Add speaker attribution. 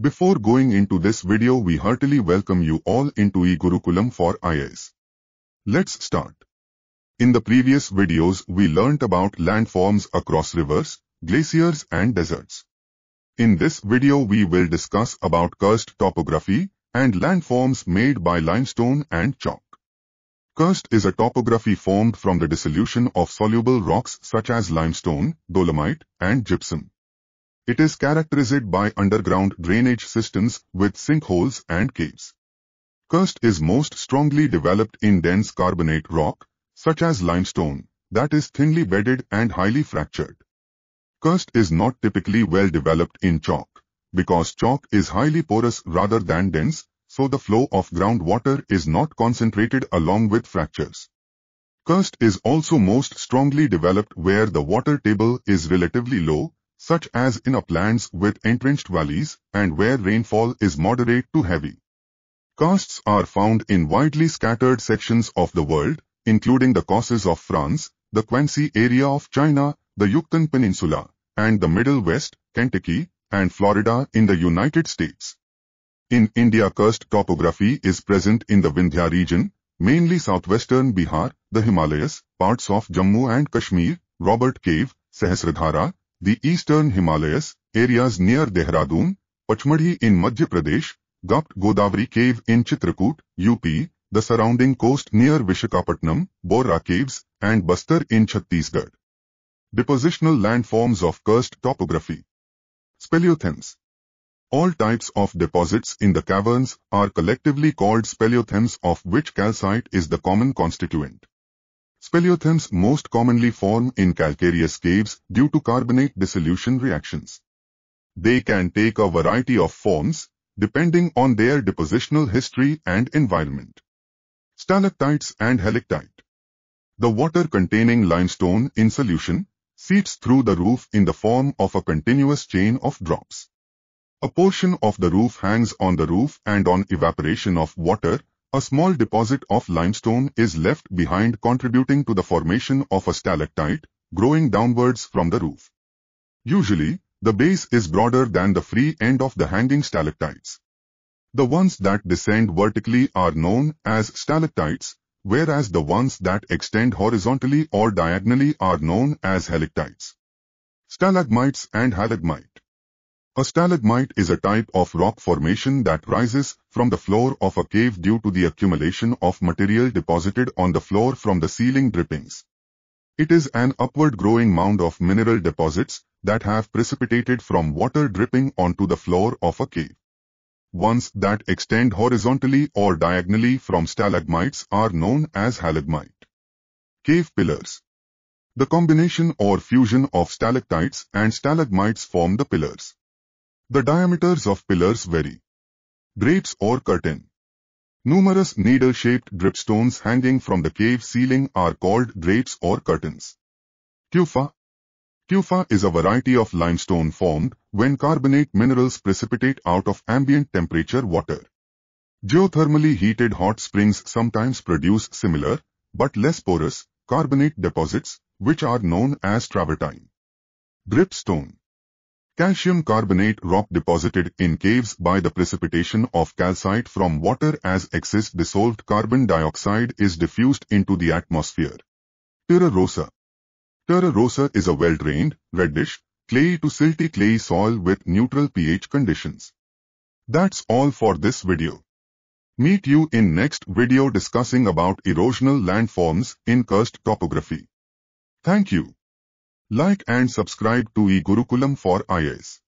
Speaker 1: Before going into this video we heartily welcome you all into eGurukulam for IAS. Let's start. In the previous videos we learnt about landforms across rivers, glaciers and deserts. In this video we will discuss about karst topography and landforms made by limestone and chalk. Karst is a topography formed from the dissolution of soluble rocks such as limestone, dolomite and gypsum. It is characterized by underground drainage systems with sinkholes and caves. Karst is most strongly developed in dense carbonate rock, such as limestone, that is thinly bedded and highly fractured. Karst is not typically well developed in chalk, because chalk is highly porous rather than dense, so the flow of groundwater is not concentrated along with fractures. Karst is also most strongly developed where the water table is relatively low, such as in uplands with entrenched valleys and where rainfall is moderate to heavy. Karsts are found in widely scattered sections of the world, including the Caucasus of France, the Quanxi area of China, the Yucatan Peninsula, and the Middle West, Kentucky, and Florida in the United States. In India karst topography is present in the Vindhya region, mainly southwestern Bihar, the Himalayas, parts of Jammu and Kashmir, Robber's Cave, Sahasradhara, the eastern Himalayas, areas near Dehradun, Pachmarhi in Madhya Pradesh, Gupt Godavari Cave in Chitrakoot, UP, the surrounding coast near Vishakhapatnam, Borra Caves, and Bastar in Chhattisgarh. Depositional landforms of karst topography. Speleothems. All types of deposits in the caverns are collectively called speleothems of which calcite is the common constituent. Speleothems most commonly form in calcareous caves due to carbonate dissolution reactions. They can take a variety of forms, depending on their depositional history and environment. Stalactites and helictite. The water containing limestone in solution seeps through the roof in the form of a continuous chain of drops. A portion of the roof hangs on the roof and on evaporation of water, a small deposit of limestone is left behind contributing to the formation of a stalactite, growing downwards from the roof. Usually, the base is broader than the free end of the hanging stalactites. The ones that descend vertically are known as stalactites, whereas the ones that extend horizontally or diagonally are known as helictites. Stalagmites and heligmite. A stalagmite is a type of rock formation that rises from the floor of a cave due to the accumulation of material deposited on the floor from the ceiling drippings. It is an upward growing mound of mineral deposits that have precipitated from water dripping onto the floor of a cave. Ones that extend horizontally or diagonally from stalagmites are known as heligmite. Cave pillars. The combination or fusion of stalactites and stalagmites form the pillars. The diameters of pillars vary. Drapes or curtain. Numerous needle-shaped dripstones hanging from the cave ceiling are called drapes or curtains. Tufa. Tufa is a variety of limestone formed when carbonate minerals precipitate out of ambient temperature water. Geothermally heated hot springs sometimes produce similar, but less porous, carbonate deposits, which are known as travertine. Dripstone. Calcium carbonate rock deposited in caves by the precipitation of calcite from water as excess dissolved carbon dioxide is diffused into the atmosphere. Terra rossa. Terra rossa is a well-drained, reddish, clay to silty clay soil with neutral pH conditions. That's all for this video. Meet you in next video discussing about erosional landforms in karst topography. Thank you. Like and subscribe to eGurukulam for IAS.